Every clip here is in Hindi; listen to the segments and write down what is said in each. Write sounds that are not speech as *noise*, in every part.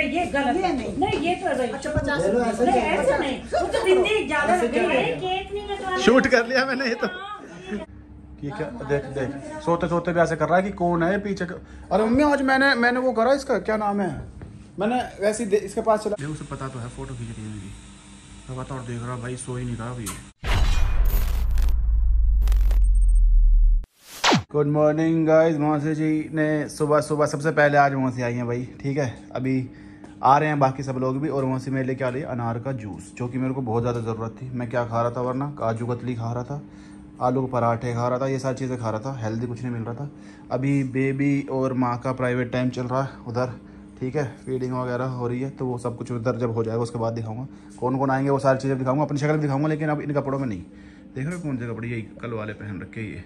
पे ये गलत ये नहीं। नहीं ये तो भाई। अच्छा पचास नहीं ऐसे नहीं। वो तो बिंदी ज़्यादा लग रही है केक नहीं कटवाना शूट कर लिया मैंने ये तो। हाँ, ये क्या देख देख। सोते सोते भी ऐसे कर रहा है कि कौन है पीछे अरे मम्मी आज मैंने मैंने वो करा इसका क्या नाम है? मैंने वैसे ही इसके पास चला। उसे पता तो है फ़ोटो खींच रही है मेरी। लगातार देख रहा भाई सो ही नहीं रहा अभी। गुड मॉर्निंग गाइस मोहसे जी ने सुबह सुबह सबसे पहले आज वहाँ से आई हैं भाई ठीक है? अभी आ रहे हैं बाकी सब लोग भी और वहाँ से मेरे लिए क्या लिया अनार का जूस, जो कि मेरे को बहुत ज़्यादा ज़रूरत थी। मैं क्या खा रहा था वरना? काजू कतली खा रहा था, आलू के पराठे खा रहा था, ये सारी चीज़ें खा रहा था। हेल्दी कुछ नहीं मिल रहा था। अभी बेबी और माँ का प्राइवेट टाइम चल रहा है उधर, ठीक है? फीडिंग वगैरह हो रही है तो वो सब कुछ उधर जब हो जाएगा, उसके बाद दिखाऊँगा। कौन कौन आएँगे, वो सारी चीज़ें दिखाऊँगा। अपनी शक्ल दिखाऊँगा, लेकिन अब इन कपड़ों में नहीं। देख रहे कौन से कपड़े? यही कल वाले पहन रखे ये।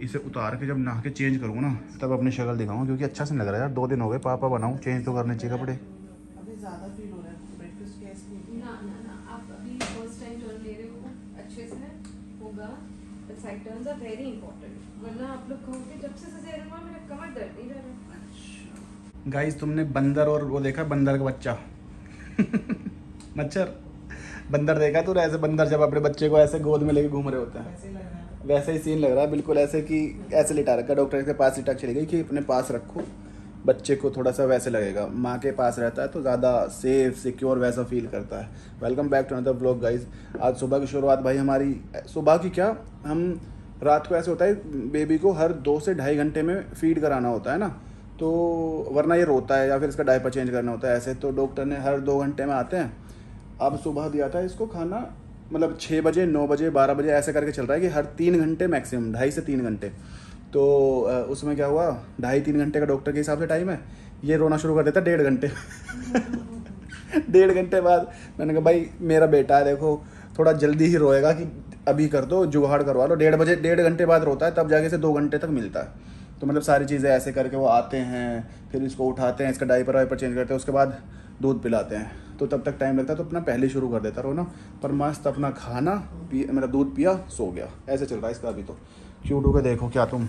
इसे उतार के जब नहा के चेंज करूँगा ना, तब अपनी शक्ल दिखाऊँगा, क्योंकि अच्छा से लग रहा है यार। दो दिन हो गए, पापा बनाऊँ चेंज तो करने चाहिए कपड़े अभी ज़्यादा फील हो रहा है ब्रेकफास्ट के इसलिए ना ना ना आप अभी फ़र्स्ट टाइम टर्न ले रहे हो अच्छे से होगा but side turns are very important वरना आप लोग कहोगे जब से सजेरियन हुआ मेरा कमर दर्द नहीं रह। रहा गाइस तुमने बंदर और वो देखा बंदर का बच्चा? *laughs* मच्छर। बंदर देखा तो ऐसे बंदर जब अपने बच्चे को ऐसे गोद में लेके घूम रहे होते हैं? ही रहा है। वैसे ही सीन लग रहा है बिल्कुल ऐसे कि ऐसे लिटा रखा डॉक्टर के पास लिटा चली गई कि अपने पास रखो। बच्चे को थोड़ा सा वैसे लगेगा। माँ के पास रहता है तो ज़्यादा सेफ़ सिक्योर वैसा फील करता है। Welcome back to another blog guys आज सुबह की शुरुआत भाई हमारी सुबह की क्या? हम रात को ऐसे होता है बेबी को हर दो से ढाई घंटे में फ़ीड कराना होता है ना। तो वरना ये रोता है या फिर इसका डायपर चेंज करना होता है ऐसे। तो डॉक्टर ने हर दो घंटे में आते हैं। अब सुबह दिया था इसको खाना मतलब छः बजे, नौ बजे, बारह बजे ऐसे करके चल रहा है कि हर तीन घंटे मैक्सिमम ढाई से तीन घंटे। तो उसमें क्या हुआ? ढाई तीन घंटे का डॉक्टर के हिसाब से टाइम है। ये रोना शुरू कर देता डेढ़ घंटे। *laughs* डेढ़ घंटे बाद मैंने कहा, भाई मेरा बेटा है, देखो, थोड़ा जल्दी ही रोएगा कि अभी कर दो, जुगाड़ करवा लो। डेढ़ बजे, डेढ़ घंटे बाद रोता है, तब जाके से दो घंटे तक मिलता है। तो मतलब सारी चीज़ें ऐसे करके वो आते हैं, फिर इसको उठाते हैं, इसका डाइपर वाइपर चेंज करते हैं, उसके बाद दूध पिलाते हैं। तो तब तक टाइम लगता है तो अपना पहले शुरू कर देता रहो ना। पर मस्त अपना खाना, पी मतलब दूध पिया, सो गया। ऐसे चल रहा है इसका अभी तो। क्यूडू के देखो क्या तुम।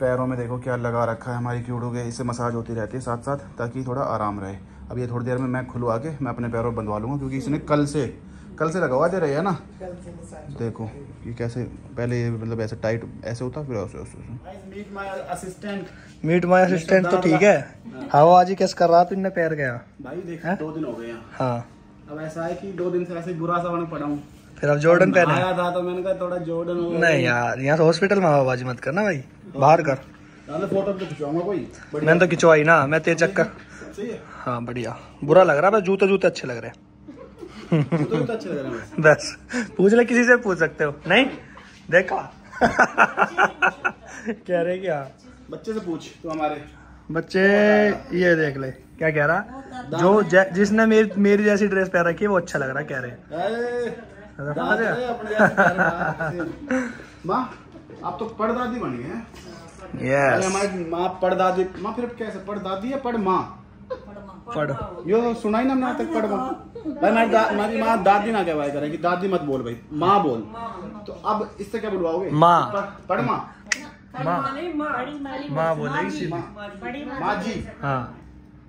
पैरों में देखो क्या लगा रखा है हमारी क्यूडू के इससे मसाज होती रहती है साथ साथ ताकि थोड़ा आराम रहे। अब ये थोड़ी देर में मैं खुलवा के मैं अपने पैरों बंधवा लूँगा, क्योंकि इसने कल से कल से लगा हुआ दे रहे है ना? कल से मसाज देखो ये कैसे पहले ये मतलब ऐसे टाइट ऐसे होता फिर ऐसे ऐसे meet my assistant meet my assistant तो ठीक है। हवा आज ही कैसे कर रहा तू इनने पैर गया। भाई देख दो दिन हो गए हैं। हाँ। अब ऐसा है कि दो दिन से ऐसे बुरा सा बना पड़ा हूँ। फिर अब जॉर्डन पहने। आया था तो मैंने कहा थोड़ा जॉर्डन हो नहीं यार यहाँ से हॉस्पिटल में हवाबाजी मत करना भाई। बाहर कर। फ़ोटो तो खिंचवाऊँगा कोई। मैंने तो खिंचवाई ना मैं तेज चक्कर। सही हाँ? बढ़िया। बुरा लग रहा है जूते जूते अच्छे लग रहे हैं। तो अच्छे हैं बस। पूछ ले किसी से पूछ सकते हो। नहीं? देखा। *laughs* कह रहे क्या? बच्चे से पूछ तू हमारे। बच्चे ये देख ले। क्या कह रहा? जो जिसने मेरी मेरी जैसी ड्रेस पहन रखी है वो अच्छा लग रहा कह रहे। माँ आप तो पड़दादी बन हैं। यस हमारी माँ पड़दादी माँ फिर कैसे? पड़दादी है पड़ माँ पढ़। यो सुनाई ना तक माँ भाई हमारी दा, हमारी माँ दादी ना कहवाया करे कि दादी मत बोल भाई माँ बोल। तो अब इससे क्या बुलवाओगे? माँ। पड़ माँ। माँ बड़ी माँ। माँ बोलेगी माँ माँ जी। हाँ।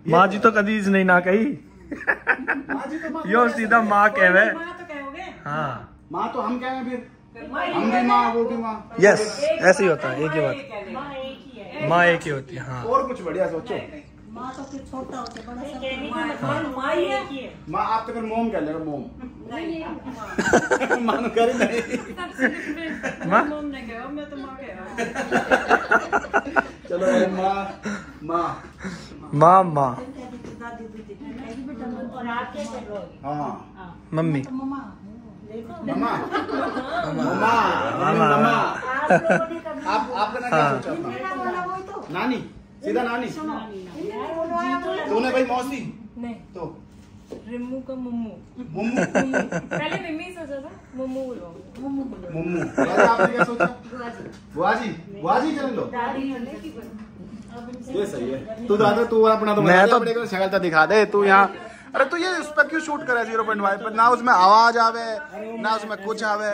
माँ जी तो कभी नहीं ना कही। माँ तो माँ यो सीधा माँ कहवे माँ तो हाँ। माँ तो हम क्या हैं फिर हम भी माँ वो भी माँ। यस ऐसे ही होता है एक ही बात। माँ एक ही माँ एक ही होती है हाँ। और कुछ बढ़िया सोचो। माँ तो फिर छोटा होता बड़ा सा कहने का मतलब माँ ही है। माँ आप तो फिर मोम कह लेगा मोम। मानो करे नहीं। माँ? *laughs* ने कहो मैं तो माँ कह चलो माँ माँ। माँ माँ। रहे हो हाँ। मम्मी। मम्मा मामा मामा मामा आप आपका नाम क्या सोचा? तो। नानी। सीधा नानी। तूने भाई मौसी? नहीं। तो? रिमू का मुम्मू। मुम्मू? पहले मिम्मी सोचा था मुम्मू बोलो। मुम्मू बोलो। मुम्मू। आपने क्या सोचा? बुआजी बुआजी चल लो। दादी ये सही है। तू दादा तू अपना तो मैं तो- शक्ल तो दिखा दे। तू यहाँ अरे तू ये उस पर क्यों शूट करे ज़ीरो पॉइंट फाइव पर? ना उसमें आवाज़ आवे ना उसमें कुछ आवे।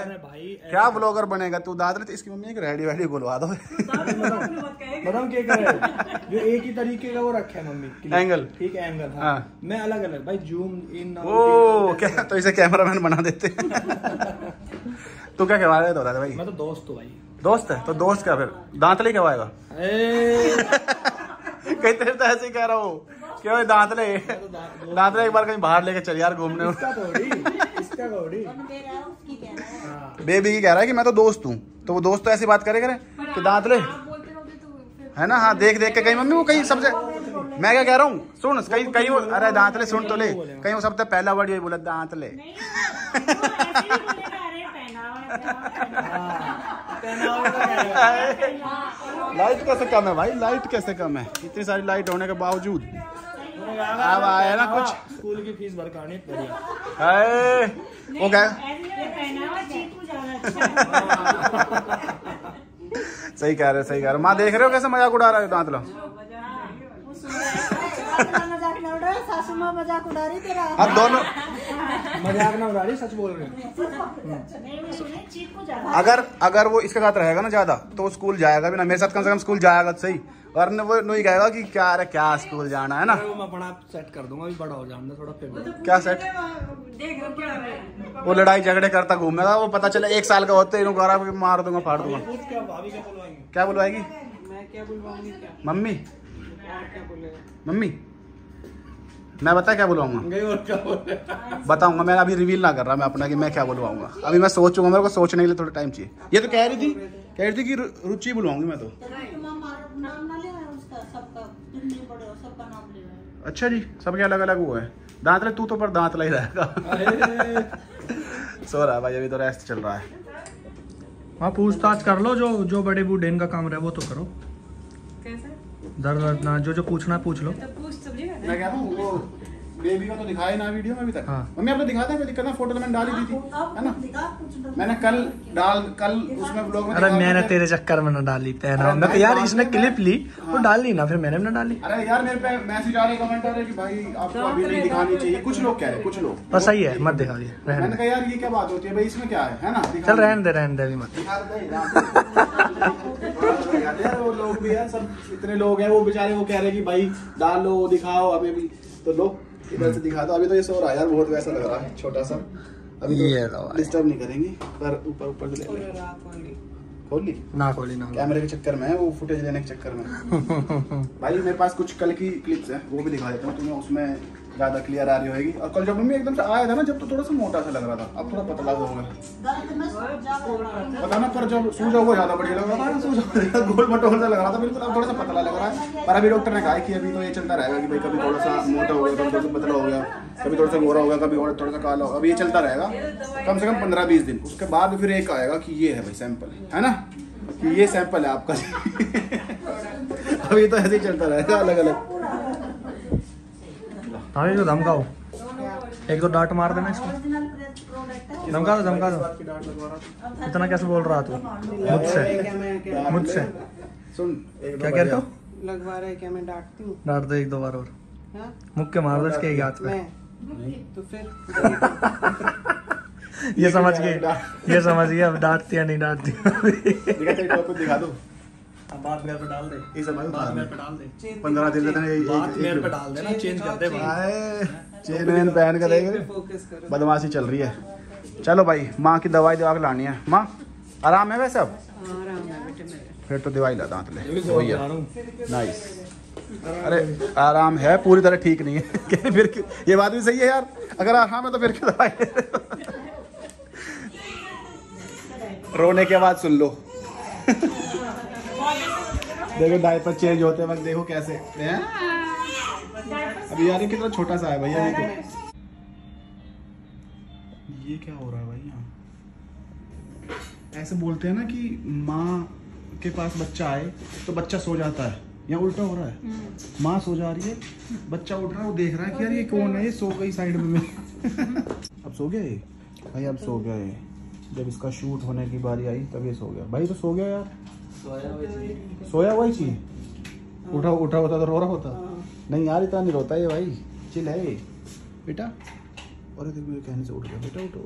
क्या ब्लॉगर बनेगा? तू दाद इसकी मम्मी एक रेडी वेडी बुलवा दो। बताऊँ क्या करे जो एक ही तरीके का वो रखे है मम्मी। Angle। ठीक है एंगल हाँ। हाँ। मैं अलग अलग भाई जूम इन ओ क्या? तो इसे कैमरामैन बना देते *laughs* तू क्या कहवा रहे तो दादा भाई? मैं तो दोस्त हूँ भाई। दोस्त है? तो दोस्त क्या फिर? दांतले कहवाएगा *laughs* कहीं तेरे तो ऐसे ही कह रहा हूँ क्यों ये दांतले। दांतले एक बार कहीं बाहर लेके चल यार घूमने। इसका थोड़ी इसका थोड़ी। मेरा उसकी कह रहा है। हाँ बेबी की कह रहा है कि मैं तो दोस्त हूँ तो वो दोस्त तो ऐसी बात करे करे कि दांतले। आप बोलते रहोगे तो फिर है ना? हाँ देख देख के कहीं मम्मी वो कहीं सबसे मैं क्या कह रहा हूँ? सुन कहीं कहीं वो अरे दांतले सुन तो ले। कहीं वो सबसे पहला वर्ड यही बोला दांतले। नहीं लाइट कैसे कम है भाई? लाइट कैसे कम है? इतनी सारी लाइट होने के बावजूद। अब आया ना कुछ। स्कूल की फ़ीस भरकानी वो क्या अच्छा है। सही कह रहे सही कह रहे। माँ देख रहे हो कैसे मज़ाक उड़ा रहा है? दांतला वो सुन रहा है मज़ाक उड़ा मज़ाक उड़ा रही तेरा। अब दोनों मज़ाक ना उड़ा रही सच बोल रहे हैं। ज़्यादा अगर अगर वो इसके साथ रहेगा ना ज़्यादा तो वो स्कूल जाएगा भी ना। मेरे साथ कम से कम स्कूल जाएगा तो सही। और न वो नहीं कहेगा कि क्या अरे क्या स्कूल जाना है ना। वो मैं अपना सेट कर दूँगा अभी बड़ा हो जाऊँगा थोड़ा फिर क्या सेट देख रहे क्या है। वो लड़ाई झगड़े करता घूमेगा वो पता चले एक साल का होते ही मार दूँगा फाड़ दूँगा। क्या भाभी क्या बुलवाएगी? मैं क्या बुलवाऊँगी मम्मी? मम्मी? मैं बता क्या बुलवाऊँगा गई और क्या बोले? बताऊँगा मैं अभी रिवील ना कर रहा मैं अपना कि मैं क्या बुलवाऊँगा। अभी मैं सोचूँगा मेरे को सोचने के लिए थोड़ा टाइम चाहिए। ये तो कह रही थी कह रही थी कि रुचि बुलवाऊँगी मैं तो। अच्छा जी सबके अलग अलग वो है। दांतले तू तो पर दांत ला ही रहेगा सो रहा भाई अभी तो रेस्ट चल रहा है। हाँ पूछताछ कर लो जो जो बड़े बूढ़े इनका काम रहे वो तो करो। कैसे? दर्द ना जो जो पूछना पूछ लो। तब पूछ मैं कह रहा हूँ वो बेबी का तो दिखाया ना वीडियो में अभी तक। हाँ। मम्मी आपने दिखा था दिक्कत ना फ़ोटो तो मैंने डाली दी थी है ना? तो- मैंने कल डाल कल उसमें ब्लॉग में अरे मैंने तेरे चक्कर में न डाली पहना मैं भाई, यार इसने क्लिप ली हाँ। वो डाल ली ना फिर मैंने भी ना डाली। अरे यार मेरे पे मैसेज आ रहे कमेंट आ रहे कि भाई आपको अभी नहीं दिखानी चाहिए। कुछ लोग कह रहे कुछ लोग। पर सही है मत दिखा दिए मैंने कहा यार ये क्या बात होती है? भाई इसमें क्या है? है ना? चल। रहने दे रहने दे अभी मत। *laughs* यार वो लोग भी यार सब इतने लोग हैं वो बेचारे वो कह रहे हैं कि भाई डाल लो दिखाओ हमें भी तो लो इधर से दिखा दो। अभी तो ये सो रहा है यार बहुत वैसा लग रहा है छोटा सा। अभी तो डिस्टर्ब नहीं करेंगे पर ऊपर ऊपर से ले ले खोल ली? ना खोली ना कैमरे के चक्कर में है वो फुटेज लेने के चक्कर में। *laughs* भाई मेरे पास कुछ कल की क्लिप्स हैं वो भी दिखा देता हूँ तुम्हें उसमें ज़्यादा क्लियर आ रही होगी। और कल जब मम्मी एकदम से आया था ना, जब तो थोड़ा सा मोटा सा लग रहा था। अब थोड़ा पतला सा हो गया। पता ना, पर जब सूजा हुआ, ज़्यादा बढ़िया लग रहा था। सूजा गोल मटोल सा लग रहा था। बिल्कुल अब थोड़ा सा पतला लग रहा है। पर अभी डॉक्टर ने कहा कि अभी तो ये चलता रहेगा कि भाई कभी थोड़ा सा मोटा हो गया, कभी थोड़ा सा पतला हो गया, कभी थोड़ा सा गोरा हो गया, कभी और थोड़ा सा काला होगा अभी ये चलता रहेगा, कम से कम पंद्रह बीस दिन। उसके बाद फिर एक आएगा कि ये है भाई सैंपल है ना? कि ये सैंपल है आपका। *laughs* अभी तो ऐसे ही चलता रहेगा अलग अलग हाँ तो धमकाओ। एक दो डांट मार देना इसको। धमका दो धमका दो। इतना कैसे बोल रहा तू? मुझसे। मुझसे। सुन क्या कहते बढ़िया। हो लगवा रहा है? क्या मैं डांटती हूँ डांट दो एक दो बार और? मुक्के मार दो इसके एक हाथ पे। तो *laughs* फिर ये समझ गए ये समझ गए अब डांटती या नहीं डांटती? दिखा दो। बात मेरे पे डाल दे। ये सब बात मेरे पे डाल दे। पंद्रह दिन रहते हैं बात मेरे पे डाल देना चेंज कर दे बात चेन वेन पहन के देख बदमाशी चल रही है। चलो भाई माँ की दवाई दवा के लानी है। माँ आराम है वैसे अब? हाँ, आराम है बेटे मेरे। फिर तो दवाई ला दांत ले। नाइस अरे आराम है पूरी तरह ठीक नहीं है। *laughs* फिर ये बात भी सही है यार। अगर आराम है तो फिर क्या दवाई हो? *laughs* रोने के बाद सुन लो। *laughs* देखो डायपर चेंज होते वक्त देखो कैसे। हैं? अभी यार ये कितना छोटा सा है भैया देखो ये क्या हो रहा है भाई यहाँ ऐसे बोलते हैं ना कि माँ के पास बच्चा आए तो बच्चा सो जाता है। या उल्टा हो रहा है? माँ सो जा रही है बच्चा उठ रहा है वो देख रहा है कि यार ये कौन है ये सो गई साइड में। *laughs* अब सो गया ये? भाई अब सो गया ये। जब इसका शूट होने की बारी आई तब ये सो गया। भाई तो सो गया यार। सोया वही चीज़ उठा उठा होता तो रो रहा होता। नहीं यार इतना नहीं रोता ये भाई। चिल है ये। बेटा। और देख मेरे कहने से उठ गया। बेटा उठो।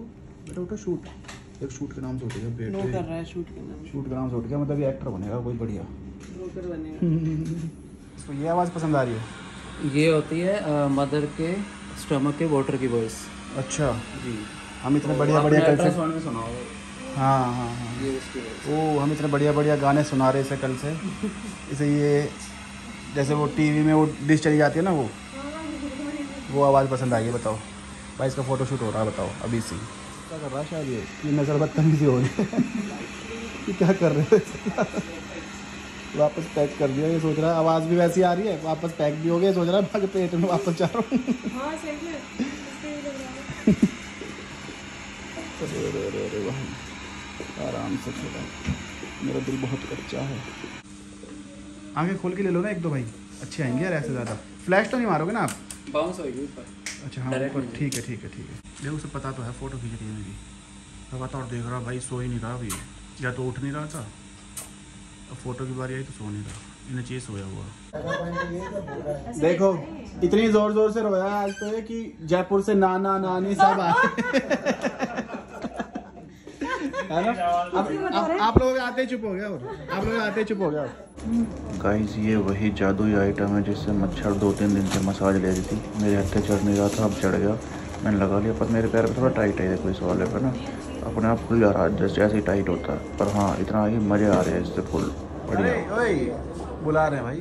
बेटा उठो शूट। एक शूट के नाम से उठ गया नो कर रहा है शूट के नाम शूट के नाम से उठ गया मतलब ये एक्टर बनेगा कोई बढ़िया। ब्रोकर बनेगा। *laughs* इसको ये आवाज़ पसंद आ रही है। ये होती है आ, मदर के स्टमक के वाटर की वॉइस अच्छा। जी। हम इतने बढ़िया बढ़िया कल से सुना होगा। हाँ हाँ हाँ। ये उसकी। ओ हम इतने बढ़िया बढ़िया गाने सुना रहे थे कल से। इसे ये जैसे वो टीवी में वो डिश चली जाती है ना वो वो आवाज़ पसंद आई है बताओ। भाई इसका फ़ोटो शूट हो रहा है बताओ अभी से। क्या कर रहा है शायद ये? ये नज़र बदतमीजी हो रही है। ये क्या कर रहे हो? वापस पैक कर दिया ये सोच रहा है आवाज़ भी वैसी आ रही है वापस पैक भी हो गया सोच रहा है भाग पेट में वापस जा रहा हूँ। हाँ है। अरे अरे अरे अरे भाई आराम से खेला मेरा दिल बहुत कच्चा है। आँखें खोल के ले लो ना एक दो भाई। अच्छे आएँगे यार ऐसे ज़्यादा। फ्लैश तो नहीं मारोगे ना आप? बाउंस होगी ऊपर। अच्छा हाँ ऊपर। ठीक है ठीक है ठीक है। देखो उसे पता तो है फ़ोटो खींच रही है मेरी। लगातार देख रहा भाई सो ही नहीं रहा अभी। या तो उठ नहीं रहा था अब फ़ोटो की बारी आई तो सो नहीं रहा। इन्हें चाहिए सोया हुआ। देखो इतनी ज़ोर ज़ोर से रोया आज तो ये कि जयपुर से नाना नानी सब आए। *laughs* *laughs* है ना? आप लोग आते चुप हो गया आप लोग आते चुप हो गया गाइस ये वही जादुई आइटम है जिससे मच्छर दो तीन दिन से मसाज ले रही थी। मेरे हत्थे चढ़ नहीं रहा था अब चढ़ गया। मैंने लगा लिया पर मेरे पैर पे थोड़ा टाइट है देखो इस वाले पे ना अपने आप खुल जा रहा है जैसे ऐसे ही टाइट होता है। पर हाँ इतना ही मज़े आ रहे हैं इससे फुल बढ़िया। बुला रहे हैं भाई।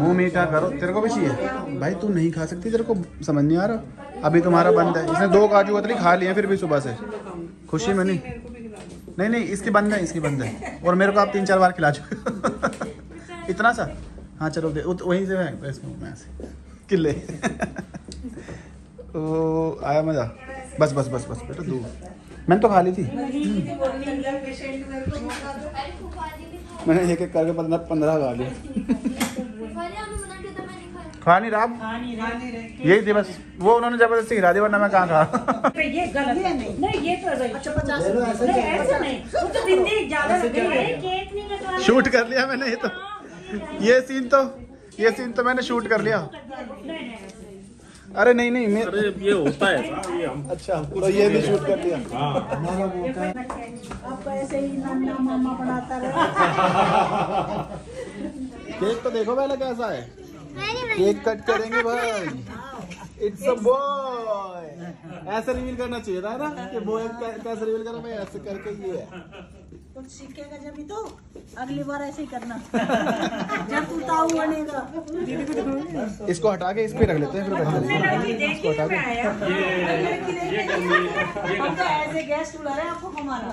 मुँह मीठा करो? तेरे को भी चाहिए? भाई तू नहीं खा सकती तेरे को समझ नहीं आ रहा? अभी तुम्हारा बंद है। इसने दो काजू कतली खा लिए फिर भी सुबह से। खुशी में नहीं। नहीं नहीं इसकी बंद है इसकी बंद है। और मेरे को आप तीन चार बार खिला चुके *laughs* इतना सा? हाँ चलो दे वहीं से मैं से किले। *laughs* ओ आया मज़ा। बस बस बस बस बेटा दो मैंने तो खा ली थी। मैंने एक एक करके पंद्रह पंद्रह खा लिया। खा नहीं रहा। अब। यही थी बस वो उन्होंने ज़बरदस्ती खिला दी वरना मैं कहाँ खा तो ये गलत है। नहीं। नहीं ये तो अच्छा पचास ऐसे नहीं। वो तो बिंदी ज़्यादा लग गई है। केक नहीं कटवाना शूट कर लिया मैंने ये तो। ये सीन तो ये सीन तो मैंने शूट कर लिया। अरे नहीं नहीं मैं अरे ये होता है। ये हम अच्छा तो ये भी शूट कर लिया। आपको ऐसे ही नाना मामा बनाता रहे। *laughs* केक तो देखो पहले कैसा है। केक कट करेंगे भाई। इट्स अ बॉय ऐसे रिवील करना चाहिए था ना? कि बॉय कैसे रिवील करना भाई? ऐसे करके ये है। कुछ सीखेगा जब तो अगली बार ऐसे ही करना। जब तू ताऊ बनेगा इसको हटा के इस पे रख लेते हैं फिर बैठ लड़की जाएँगे देखी है मैं आया लड़की देखी हम तो ऐसे गैस बुला रहे हैं आपको हमारा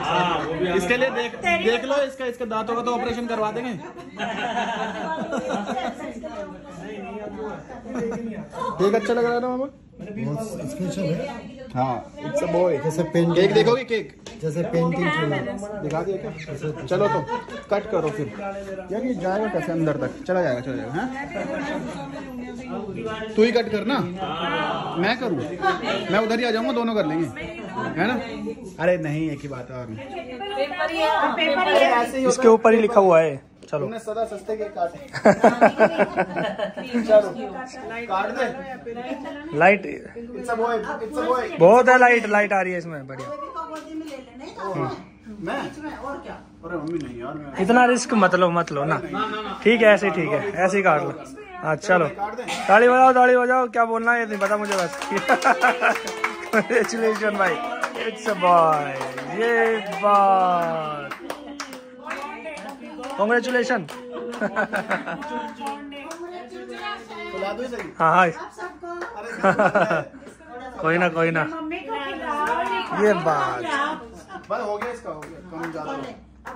*laughs* हाँ वो भी इसके लिए देख देख लो इसका इसके दांतों का तो ऑपरेशन करवा देंगे। *laughs* केक अच्छा लग रहा है ना मामा? हाँ इट्स अ बॉय जैसे पेंट केक देखोगे केक जैसे पेंटिंग दिखा दिया क्या? चलो तो कट करो फिर। यार ये जाएगा कैसे अंदर तक? चला जाएगा चला जाएगा हाँ? तू ही कट करना। मैं करूँ? मैं उधर ही आ जाऊँगा दोनों कर लेंगे। है ना? अरे नहीं एक ही बात है और इसके ऊपर ही लिखा हुआ है। चलो। तुमने सदा सस्ते के काटे। *laughs* चलो। काट? दे। Light it's a boy it's a boy बहुत है लाइट लाइट आ रही है इसमें बढ़िया। में तो मैं और क्या? अरे मम्मी नहीं यार इतना रिस्क मत लो मत लो ना। ठीक है ऐसे ही ठीक है ऐसे ही काट लो। हाँ चलो। ताली बजाओ ताली बजाओ क्या बोलना है ये नहीं पता मुझे बस। *laughs* कंग्रेचुलेशन भाई। इट्स अ बॉय ये बात। कॉन्ग्रेचुलेशन हाँ हाँ कोई ना कोई ना। मम्मी को खिलाओ। ये बात। बस हो गया इसका हो गया। कम ज़्यादा। अब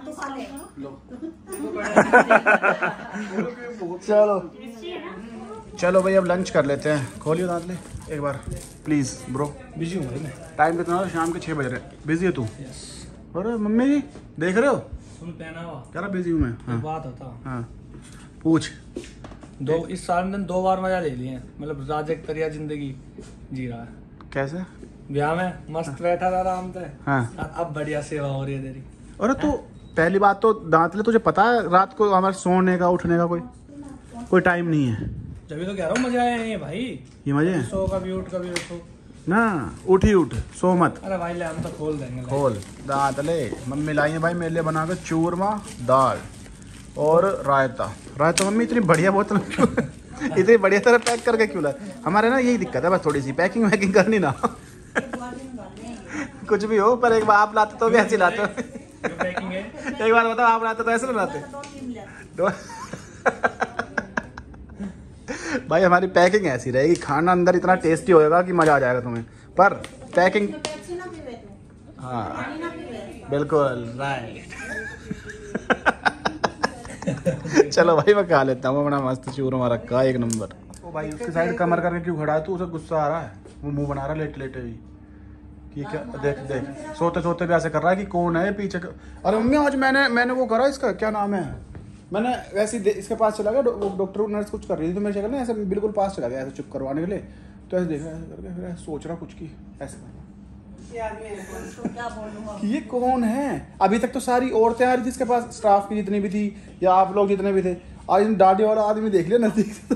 तो चलो। चलो भाई अब लंच कर लेते हैं। खोलियो दांत ले एक बार। प्लीज़ ब्रो बिज़ी हूँ भाई मैं। टाइम कितना शाम के छः बज रहे बिज़ी है तू? अरे मम्मी जी देख रहे हो? तुम पहना हुआ। कह बिज़ी हूँ मैं? हाँ। बात होता हाँ। पूछ। दो इस साल में दो बार मज़ा ले लिए मतलब राजक तरिया ज़िंदगी जी रहा है। कैसे? ब्याह में मस्त बैठा था आराम से। हाँ। अब बढ़िया सेवा हो रही है तेरी। अरे तू पहली बात तो दांत ले तुझे पता है रात को हमारे सोने का उठने का कोई कोई टाइम नहीं है। जब तो कह रहा हूँ मज़ा आया ये भाई। ये मज़े सो कभी उठ कभी उठो। ना उठ ही उठ सो मत। अरे भाई ले हम तो खोल देंगे ले। खोल दांत ले। मम्मी लाई है भाई मेरे लिए बना के चूरमा दाल और रायता। रायता मम्मी इतनी बढ़िया बोतल *laughs* इतनी बढ़िया तरह पैक करके क्यों लाए? हमारे ना यही दिक्कत है बस थोड़ी सी पैकिंग वैकिंग करनी ना। *laughs* कुछ भी हो पर एक बार आप लाते तो भी ऐसे लाते। हो है। *laughs* एक बार बताओ आप लाते तो ऐसे नहीं लाते? दो भाई हमारी पैकिंग ऐसी रहेगी। खाना अंदर इतना टेस्टी होएगा कि मज़ा आ जाएगा तुम्हें। पर पैकिंग तू हाँ। ना पीवे बिल्कुल राइट चलो भाई मैं खा लेता हूँ। अपना मस्त चूरमा रखा है, एक नंबर। ओ भाई उसकी साइड कमर करके क्यों खड़ा है तू? उसे गुस्सा आ रहा है। वो मुँह बना रहा है लेट लेटे ही कि क्या देख देख। सोते सोते भी ऐसे कर रहा है कि कौन है पीछे अरे मम्मी आज मैंने मैंने वो करा इसका। क्या नाम है? मैंने वैसे ही इसके पास चला गया डॉ- डॉक्टर नर्स कुछ कर रही थी तो मेरे शक्ल ना ऐसे बिल्कुल पास चला गया ऐसे चुप करवाने के लिए। तो ऐसे देखा ऐसे करके फिर सोच रहा कुछ की ऐसे। तो कि ये कौन है? अभी तक तो सारी औरतें आ रही थी इसके पास स्टाफ की जितनी भी थी या आप लोग जितने भी थे। आज इन दाढ़ी वाला आदमी देख लिया नज़दीक से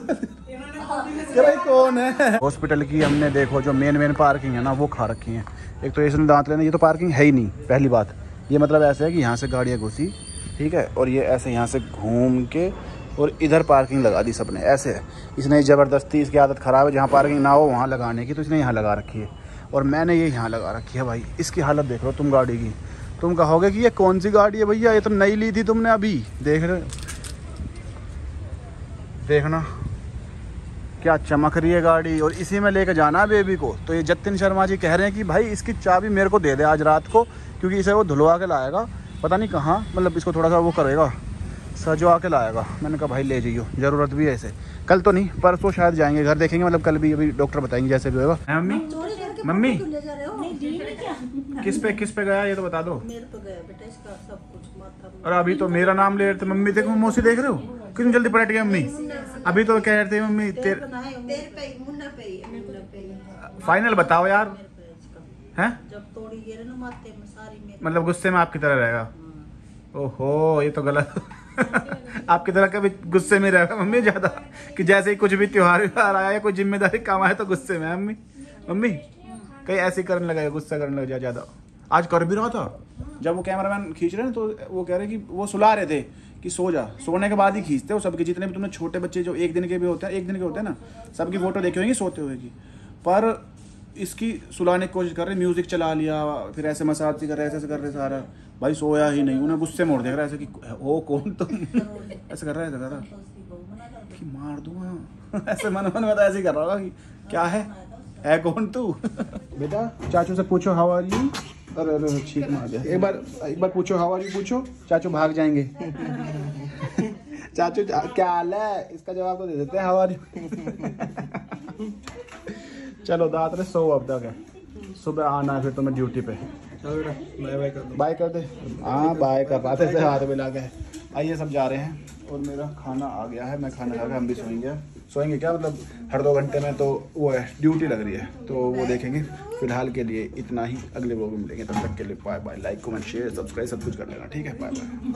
कौन है? हॉस्पिटल की हमने देखो जो मेन मेन पार्किंग है ना वो खा रखी है। एक तो इसने दांत लेने ये तो पार्किंग है ही नहीं पहली बात। ये मतलब ऐसे है कि यहाँ से गाड़ियाँ घुसी ठीक है? और ये ऐसे यहाँ से घूम के और इधर पार्किंग लगा दी सबने, ऐसे। है इसने ज़बरदस्ती इसकी आदत ख़राब है, जहाँ पार्किंग ना हो वहाँ लगाने की तो इसने यहाँ लगा रखी है। और मैंने ये यहाँ लगा रखी है भाई। इसकी हालत देख लो तुम गाड़ी की। तुम कहोगे कि ये कौन सी गाड़ी है भैया? ये तो नई ली थी तुमने अभी। देख रहे देखना। क्या चमक रही है गाड़ी। और इसी में लेके जाना है बेबी को। तो ये जतिन शर्मा जी कह रहे हैं कि भाई इसकी चाबी मेरे को दे दे आज रात को, क्योंकि इसे वो धुलवा के लाएगा। पता नहीं कहाँ मतलब इसको थोड़ा सा वो करेगा सजवा के लाएगा। मैंने कहा भाई ले जाइयो ज़रूरत भी है इसे। कल तो नहीं परसों शायद जाएँगे घर देखेंगे मतलब कल भी अभी डॉक्टर बताएँगे जैसे भी होगा। मम्मी? मम्मी? क्यों ले जा रहे हो? नहीं दी क्या? किस पे किस पे गया ये तो बता दो। मेरे पे गया बेटा इसका सब कुछ माथा में। और अभी तो मेरा नाम ले रहे थे मम्मी देखो मौसी देख रहे हो? कितनी जल्दी पलट गई मम्मी? अभी तो कह रहे थे मम्मी तेरे तेरे पे ना तेरे पे मुन्ना पे मुन्ना पे। फाइनल बताओ यार। है। हैं जब तोड़ी गिरे ना माथे में सारी मेरे मतलब गुस्से में आपकी तरह रहेगा? ओहो ये तो गलत। *laughs* आपकी तरह कभी गुस्से में रहेगा? मम्मी ज़्यादा कि जैसे ही कुछ भी त्योहार व्योहार आया या कोई ज़िम्मेदारी काम आया तो गुस्से में है मम्मी? मम्मी कहीं ऐसे करने लगा गुस्सा करने लग जाए ज़्यादा? आज कर भी रहा था। जब वो कैमरामैन खींच रहे हैं तो वो कह रहे कि वो सुला रहे थे कि सो जा। सोने के बाद ही खींचते हो सबके जितने भी तुमने छोटे बच्चे जो एक दिन के भी होते हैं एक दिन के होते हैं ना सबकी फ़ोटो देखी होगी सोते हुए की। पर इसकी सुलाने की कोशिश कर रहे म्यूज़िक चला लिया फिर ऐसे मसाज कर रहे ऐसे ऐसे कर रहे सारा। भाई सोया ही नहीं उन्हें गुस्से मोड़ देख रहा है ऐसे कि ओ कौन तुम *laughs* ऐसे कर रहा है ऐसे कर रहा है। कि मार दूँगा *laughs* ऐसे मन मन में तो ऐसे ही कर रहा होगा कि क्या है? है कौन तू? *laughs* बेटा चाचू से पूछो हाउ आर यू अरे अरे छींक मार दिया। एक बार एक बार पूछो हाउ आर यू पूछो चाचू भाग जाएँगे। चाचू क्या हाल है? इसका जवाब तो दे देते हैं हाउ आर यू चलो दात रे सो अब तक है। सुबह आना है फिर तुम्हें ड्यूटी पे। बाय कर दो। कर दे। हाँ बाय कर पाते थे हाथ मिला के। आइए सब जा रहे हैं। और मेरा खाना आ गया है मैं खाना खा के हम भी सोएँगे। सोएँगे क्या? मतलब हर दो घंटे में तो वो है ड्यूटी लग रही है। तो वो देखेंगे। फ़िलहाल के लिए इतना ही। अगले व्लॉग में मिलेंगे। तब तक के लिए bye bye like comment share subscribe सब कुछ कर लेना। ठीक है? Bye bye